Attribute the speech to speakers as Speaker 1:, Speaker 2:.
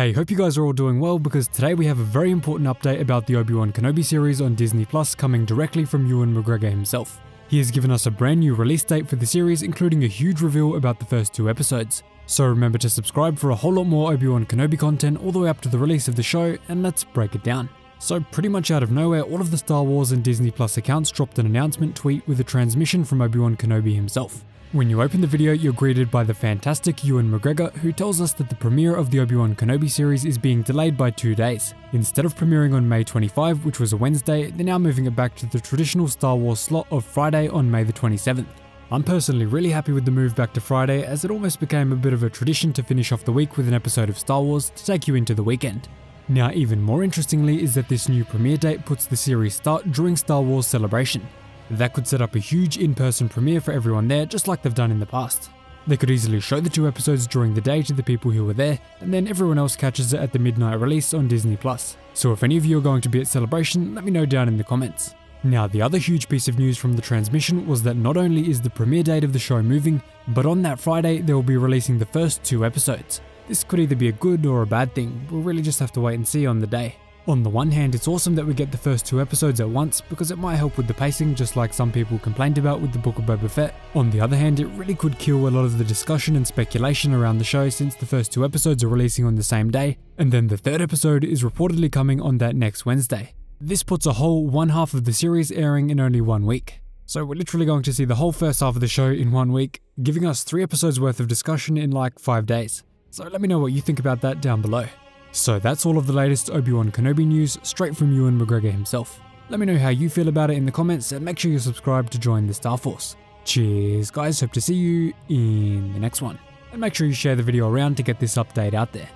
Speaker 1: Hey, hope you guys are all doing well because today we have a very important update about the Obi-Wan Kenobi series on Disney Plus coming directly from Ewan McGregor himself. He has given us a brand new release date for the series including a huge reveal about the first two episodes. So remember to subscribe for a whole lot more Obi-Wan Kenobi content all the way up to the release of the show and let's break it down. So pretty much out of nowhere, all of the Star Wars and Disney Plus accounts dropped an announcement tweet with a transmission from Obi-Wan Kenobi himself. When you open the video, you're greeted by the fantastic Ewan McGregor, who tells us that the premiere of the Obi-Wan Kenobi series is being delayed by two days. Instead of premiering on May 25, which was a Wednesday, they're now moving it back to the traditional Star Wars slot of Friday on May the 27th. I'm personally really happy with the move back to Friday as it almost became a bit of a tradition to finish off the week with an episode of Star Wars to take you into the weekend. Now even more interestingly is that this new premiere date puts the series start during Star Wars Celebration. That could set up a huge in-person premiere for everyone there just like they've done in the past. They could easily show the two episodes during the day to the people who were there, and then everyone else catches it at the midnight release on Disney+. So if any of you are going to be at Celebration, let me know down in the comments. Now the other huge piece of news from the transmission was that not only is the premiere date of the show moving, but on that Friday they will be releasing the first two episodes. This could either be a good or a bad thing, we'll really just have to wait and see on the day. On the one hand, it's awesome that we get the first two episodes at once because it might help with the pacing just like some people complained about with the Book of Boba Fett. On the other hand, it really could kill a lot of the discussion and speculation around the show since the first two episodes are releasing on the same day, and then the third episode is reportedly coming on that next Wednesday. This puts a whole one half of the series airing in only one week. So we're literally going to see the whole first half of the show in one week, giving us three episodes worth of discussion in like five days. So let me know what you think about that down below. So that's all of the latest Obi-Wan Kenobi news straight from Ewan McGregor himself. Let me know how you feel about it in the comments and make sure you subscribe to join the Star Force. Cheers guys, hope to see you in the next one. And make sure you share the video around to get this update out there.